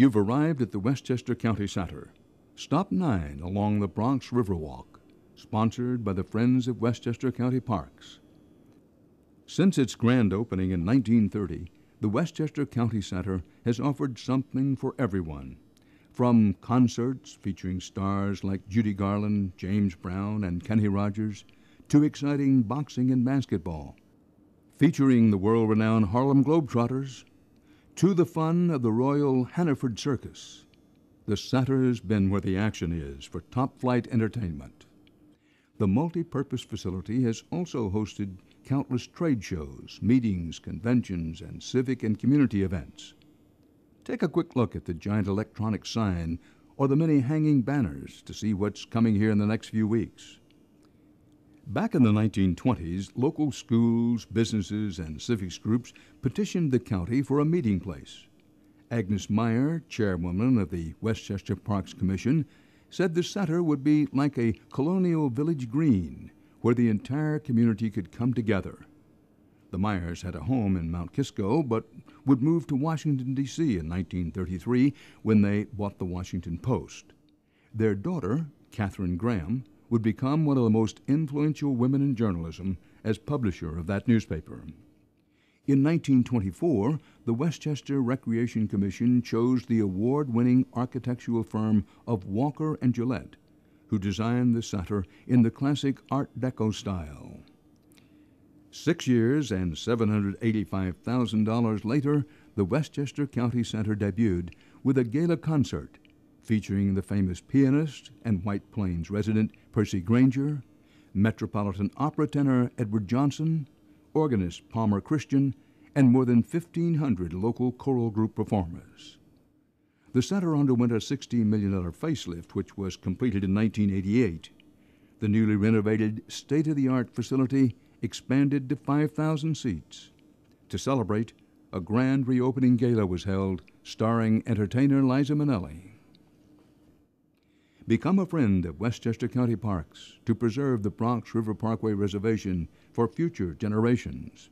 You've arrived at the Westchester County Center. Stop 9 along the Bronx Riverwalk, sponsored by the Friends of Westchester County Parks. Since its grand opening in 1930, the Westchester County Center has offered something for everyone. From concerts featuring stars like Judy Garland, James Brown, and Kenny Rogers, to exciting boxing and basketball, featuring the world renowned Harlem Globetrotters, to the fun of the Royal Hanneford Circus. The center's been where the action is for top flight entertainment. The multi purpose facility has also hosted countless trade shows, meetings, conventions, and civic and community events. Take a quick look at the giant electronic sign or the many hanging banners to see what's coming here in the next few weeks. Back in the 1920s, local schools, businesses, and civics groups petitioned the county for a meeting place. Agnes Meyer, chairwoman of the Westchester Parks Commission, said the center would be like a colonial village green where the entire community could come together. The Meyers had a home in Mount Kisco, but would move to Washington, D.C. in 1933 when they bought the Washington Post. Their daughter, Katharine Graham, would become one of the most influential women in journalism as publisher of that newspaper. In 1924, the Westchester Recreation Commission chose the award winning architectural firm of Walker and Gillette, who designed the center in the classic Art Deco style. Six years and $785,000 later, the Westchester County Center debuted with a gala concert featuring the famous pianist and White Plains resident Percy Grainger, Metropolitan Opera tenor Edward Johnson, organist Palmer Christian, and more than 1,500 local choral group performers. The center underwent a $16 million facelift, which was completed in 1988. The newly renovated state of the art facility expanded to 5,000 seats. To celebrate, a grand reopening gala was held starring entertainer Liza Minnelli. Become a friend of Westchester County Parks to preserve the Bronx River Parkway Reservation for future generations.